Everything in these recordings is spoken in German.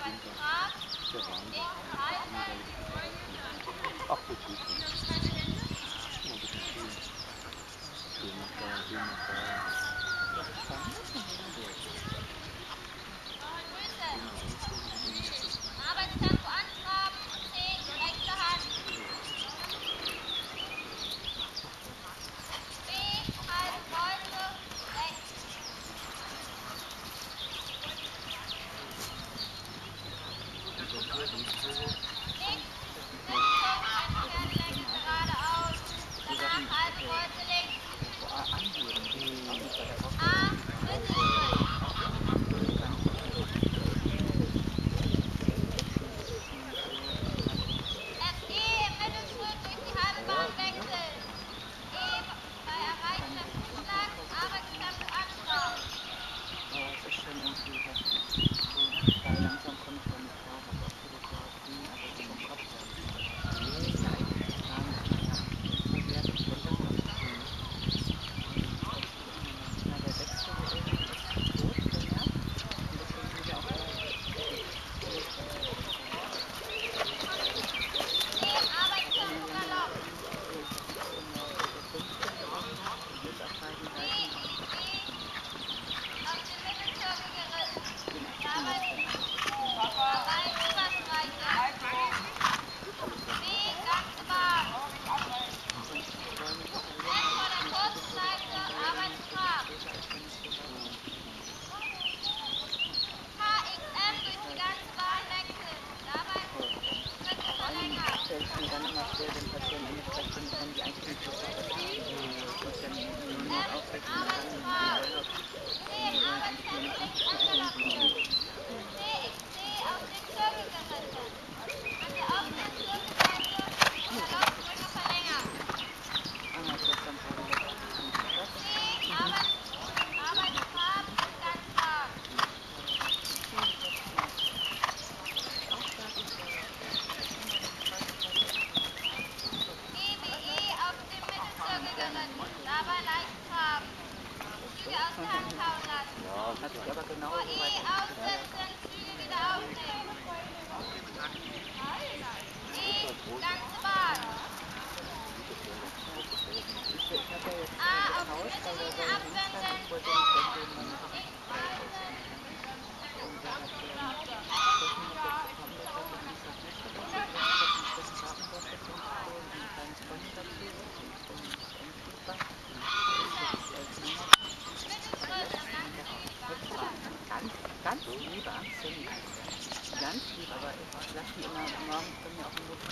Thank you. Ja, kannst du aber genau. Vor E wieder aufnehmen. Nein, nein. E, langsam. Chị nào cũng ngon, cơm nhỏ không đúng.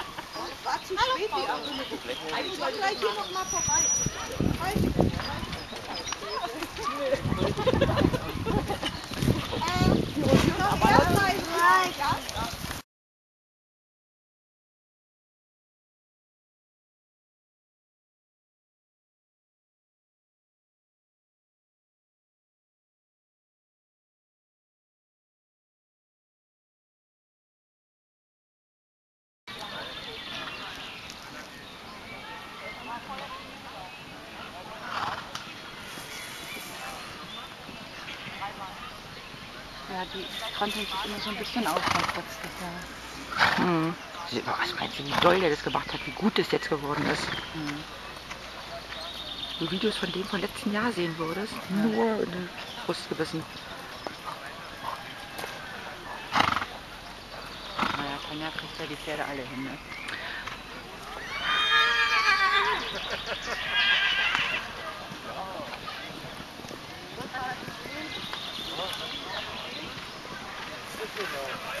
zu Hallo, spät, die Auto. Ich komme gleich hier nochmal vorbei. die konnte sich immer so ein bisschen aufpassen. Hm. Was meinst du, wie doll der das gemacht hat, wie gut das jetzt geworden ist? Hm. Die Videos von dem von letzten Jahr sehen würdest, ja. nur in den Brust gebissen. Naja, Tanja kriegt ja die Pferde alle hin, ne? know.